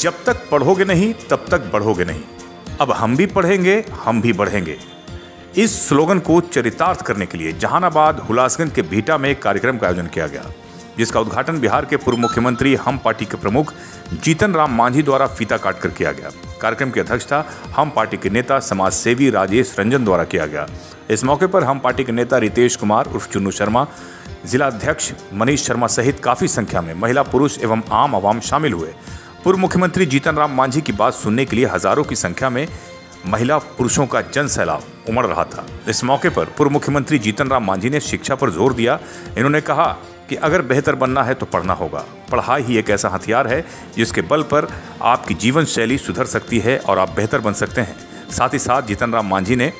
जब तक पढ़ोगे नहीं, तब तक बढ़ोगे नहीं। अब हम भी पढ़ेंगे, हम भी बढ़ेंगे। इस स्लोगन को चरितार्थ करने के लिए जहानाबाद हुलासगंज के भीटा में एक कार्यक्रम का आयोजन किया गया, जिसका उद्घाटन बिहार के पूर्व मुख्यमंत्री, हम पार्टी के प्रमुख जीतन राम मांझी द्वारा फीता काटकर किया गया। कार्यक्रम की अध्यक्षता हम पार्टी के नेता समाज सेवी राजेश रंजन द्वारा किया गया। इस मौके पर हम पार्टी के नेता रितेश कुमार उर्फ़ चुन्नू शर्मा जिला अध्यक्ष मनीष शर्मा सहित काफ़ी संख्या में महिला, पुरुष एवं आम आवाम शामिल हुए। पूर्व मुख्यमंत्री जीतन राम मांझी की बात सुनने के लिए हज़ारों की संख्या में महिला पुरुषों का जन सैलाब उमड़ रहा था। इस मौके पर पूर्व मुख्यमंत्री जीतन राम मांझी ने शिक्षा पर ज़ोर दिया। इन्होंने कहा कि अगर बेहतर बनना है तो पढ़ना होगा। पढ़ाई ही एक ऐसा हथियार है जिसके बल पर आपकी जीवन शैली सुधर सकती है और आप बेहतर बन सकते हैं। साथ ही साथ जीतन राम मांझी ने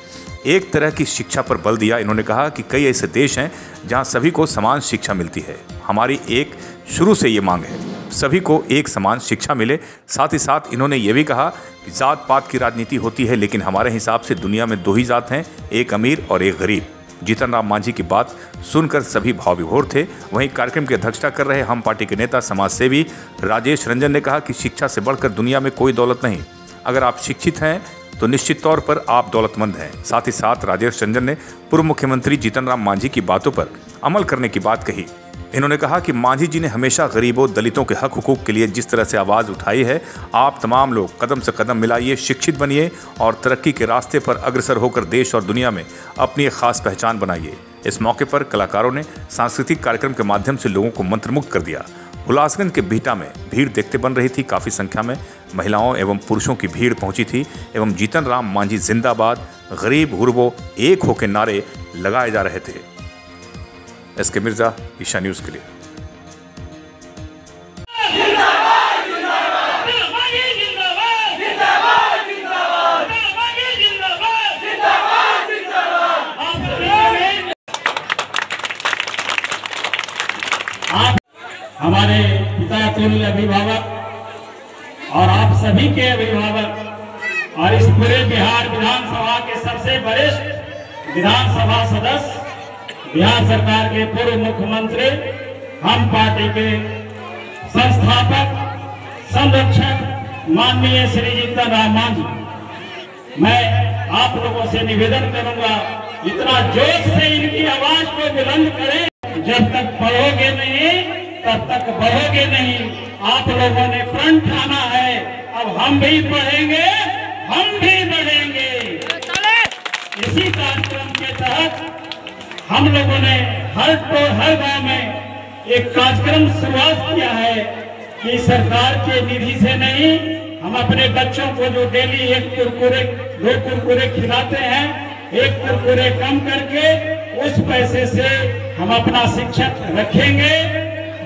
एक तरह की शिक्षा पर बल दिया। इन्होंने कहा कि कई ऐसे देश हैं जहाँ सभी को समान शिक्षा मिलती है। हमारी एक शुरू से ये मांग है। सभी को एक समान शिक्षा मिले। साथ ही साथ इन्होंने ये भी कहा कि जात पात की राजनीति होती है, लेकिन हमारे हिसाब से दुनिया में दो ही जात हैं, एक अमीर और एक गरीब। जीतन राम मांझी की बात सुनकर सभी भाव विभोर थे। वहीं कार्यक्रम की अध्यक्षता कर रहे हम पार्टी के नेता समाज सेवी राजेश रंजन ने कहा कि शिक्षा से बढ़कर दुनिया में कोई दौलत नहीं। अगर आप शिक्षित हैं तो निश्चित तौर पर आप दौलतमंद हैं। साथ ही साथ राजेश रंजन ने पूर्व मुख्यमंत्री जीतन राम मांझी की बातों पर अमल करने की बात कही। इन्होंने कहा कि मांझी जी ने हमेशा गरीबों, दलितों के हक हकूक के लिए जिस तरह से आवाज़ उठाई है, आप तमाम लोग कदम से कदम मिलाइए, शिक्षित बनिए और तरक्की के रास्ते पर अग्रसर होकर देश और दुनिया में अपनी एक खास पहचान बनाइए। इस मौके पर कलाकारों ने सांस्कृतिक कार्यक्रम के माध्यम से लोगों को मंत्रमुग्ध कर दिया। उल्लासगंज के भीटा में भीड़ देखते बन रही थी काफ़ी संख्या में। महिलाओं एवं पुरुषों की भीड़ पहुँची थी एवं जीतन राम मांझी जिंदाबाद, गरीब गुरबो एक होकर नारे लगाए जा रहे थे। एस के मिर्ज़ा, ईशा न्यूज़ के लिए। हमारे पिता तुल्य अभिभावक और आप सभी के अभिभावक और इस पूरे बिहार विधानसभा के सबसे वरिष्ठ विधानसभा सदस्य बिहार सरकार के पूर्व मुख्यमंत्री हम पार्टी के संस्थापक संरक्षक माननीय श्री जीतन राम मांझी मैं आप लोगों से निवेदन करूँगा इतना जोश से इनकी आवाज़ को बुलंद करें। जब तक पढ़ोगे नहीं तब तक बढ़ोगे नहीं। आप लोगों ने प्रण ठाना है। अब हम भी पढ़ेंगे हम भी बढ़ेंगे। इसी कार्यक्रम के तहत हम लोगों ने हर तो हर गाँव में एक कार्यक्रम शुरुआत किया है कि सरकार के निधि से नहीं, हम अपने बच्चों को जो डेली एक कुरकुरे, दो कुरकुरे खिलाते हैं, एक कुरकुरे कम करके उस पैसे से हम अपना शिक्षक रखेंगे,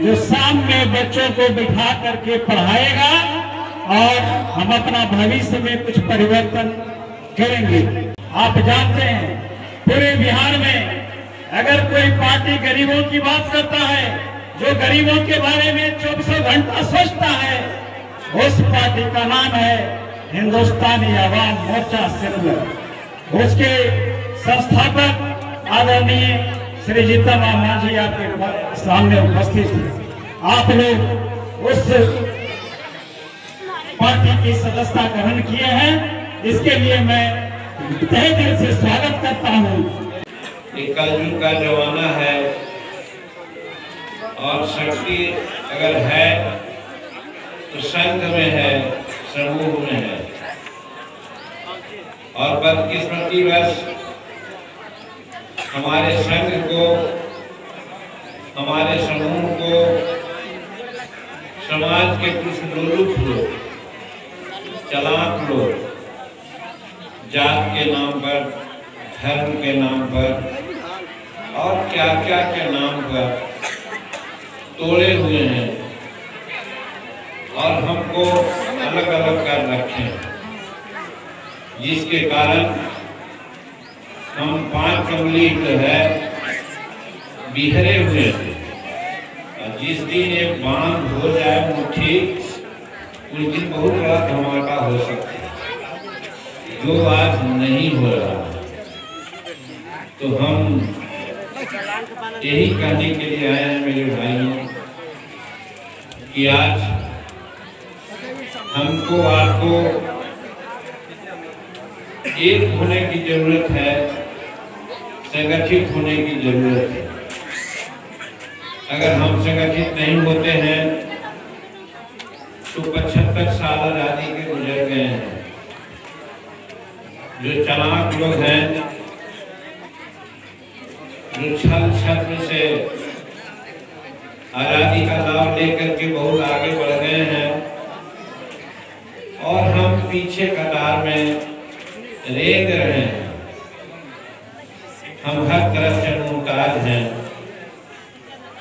जो शाम में बच्चों को बिठा करके पढ़ाएगा और हम अपना भविष्य में कुछ परिवर्तन करेंगे। आप जानते हैं, पूरे बिहार में अगर कोई पार्टी गरीबों की बात करता है, जो गरीबों के बारे में चौबीसों घंटा सोचता है, उस पार्टी का नाम है हिंदुस्तानी आवाम मोर्चा सेकुलर। उसके संस्थापक आदरणीय श्री जीतन राम मांझी आपके सामने उपस्थित है। आप लोग उस पार्टी की सदस्यता ग्रहण किए हैं। इसके लिए मैं तहे दिल से स्वागत करता हूँ। कलयुग का जमाना है। और शक्ति अगर है तो संघ में है, समूह में है। और बदकिस्मती बस हमारे संघ को, हमारे समूह को, समाज के कुछ लोलुप लोग, चलाक लोग, जात के नाम पर, धर्म के नाम पर क्या क्या के नाम पर तोड़े हुए हैं। और हमको अलग अलग कर रखे हैं। जिसके कारण हम पाँच उंगली जो है, बिखरे हुए थे। और जिस दिन एक बाँध हो जाए मुट्ठी, उस दिन बहुत बड़ा धमाका हो सकता है। जो आज नहीं हो रहा तो हम यही कहने के लिए आए हैं मेरे भाइयों, कि आज हमको आपको एक होने की ज़रूरत है, संगठित होने की ज़रूरत है। अगर हम संगठित नहीं होते हैं तो पचहत्तर साल आज़ादी के गुजर गए हैं। जो चालाक लोग हैं जो छल छत्र से आज़ादी का लाभ लेकर के बहुत आगे बढ़ गए हैं। और हम पीछे कतार में रेंग रहे हैं। हम हर तरफ़ से मुमताज़ हैं।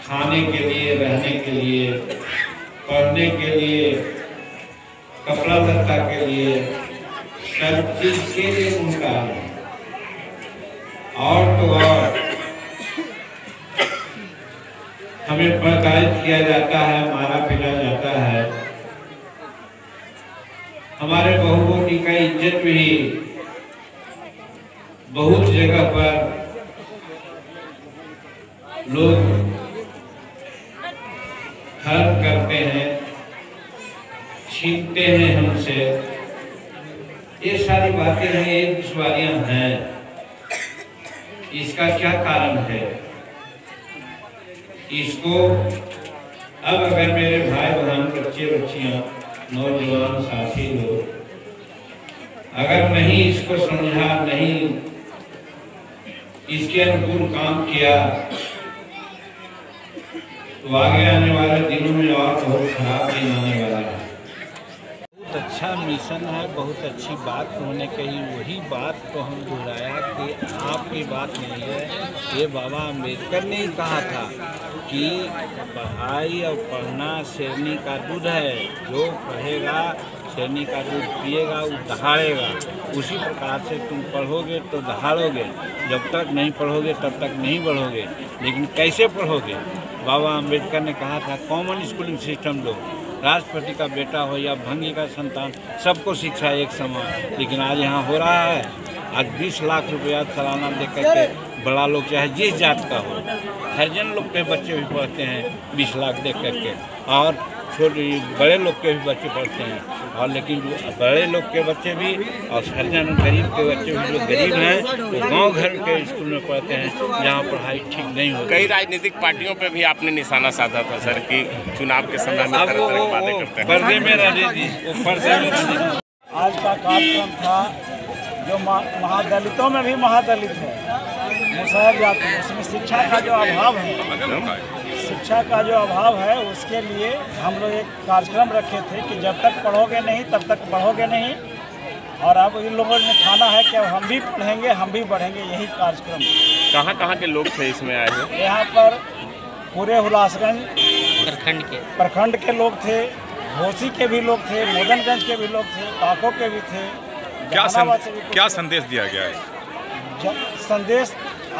खाने के लिए, रहने के लिए, पढ़ने के लिए, कपड़ा लत्ता के लिए, सब चीज़ के लिए मुमताज़ हैं। और तो और। हमें प्रताड़ित किया जाता है, मारा पीटा जाता है। हमारे बहुमोटी का इज़्ज़त भी बहुत जगह पर लोग हर्म करते हैं, छीनते हैं हमसे। ये सारी बातें हैं, ये दुश्वारियाँ हैं। इसका क्या कारण है? इसको अब अगर मेरे भाई बहन बच्चे बच्चियाँ नौजवान, साथी हो अगर नहीं इसको समझा, नहीं इसके अनुकूल काम किया तो आगे आने वाले दिनों में और बहुत खराब दिन आने वाला है। बहुत अच्छा मिशन है, बहुत अच्छी बात उन्होंने कही। वही बात तो हम दोहराया कि आपकी बात नहीं है। ये बाबा अंबेडकर ने ही कहा था कि पढ़ाई और पढ़ना शेरनी का दूध है। जो पढ़ेगा, शेरनी का दूध पिएगा, वो दहाड़ेगा। उसी प्रकार से तुम पढ़ोगे तो दहाड़ोगे। जब तक नहीं पढ़ोगे, तब तक नहीं बढ़ोगे। लेकिन कैसे पढ़ोगे? बाबा अंबेडकर ने कहा था कॉमन स्कूलिंग सिस्टम लो राष्ट्रपति का बेटा हो या भंगी का संतान, सबको शिक्षा एक समान। लेकिन आज यहाँ हो रहा है, आज 20 लाख रुपया सालाना दे करके बड़ा लोग, चाहे जिस जात का हो, हरिजन लोग के बच्चे भी पढ़ते हैं 20 लाख दे करके और छोटे बड़े लोग के भी बच्चे पढ़ते हैं। और लेकिन जो बड़े लोग के बच्चे भी और हरिजन गरीब के बच्चे भी जो गरीब हैं वो गाँव घर के स्कूल में पढ़ते हैं जहाँ पढ़ाई ठीक नहीं होती। कई राजनीतिक पार्टियों पे भी आपने निशाना साधा था सर कि चुनाव के समय में तरह तरह बातें करते हैं। पर्दे में रहने दी पर्दे में रहने दी आज का कार्यक्रम था जो महादलितों में भी महादलित है। मुसहर जाति है। उसमें शिक्षा का जो अभाव है शिक्षा का जो अभाव है उसके लिए हम लोग एक कार्यक्रम रखे थे कि जब तक पढ़ोगे नहीं तब तक बढ़ोगे नहीं। और अब इन लोगों ने ठाना है कि अब हम भी पढ़ेंगे हम भी बढ़ेंगे यही कार्यक्रम। कहाँ कहाँ के लोग थे इसमें आए यहाँ पर पूरे हुलासगंज प्रखंड के। प्रखंड के लोग थे घोसी के भी लोग थे मोदनगंज के भी लोग थे पाको के भी थे क्या जहानाबाद सं, भी क्या संदेश दिया गया है? संदेश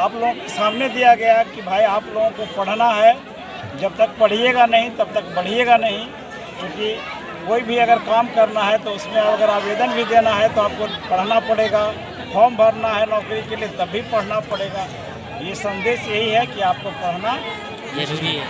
आप लोगों के सामने दिया गया कि भाई आप लोगों को पढ़ना है जब तक पढ़िएगा नहीं, तब तक बढ़िएगा नहीं, क्योंकि कोई भी अगर काम करना है तो उसमें अगर आवेदन भी देना है तो आपको पढ़ना पड़ेगा, फॉर्म भरना है नौकरी के लिए तब भी पढ़ना पड़ेगा। ये संदेश यही है कि आपको पढ़ना ज़रूरी है।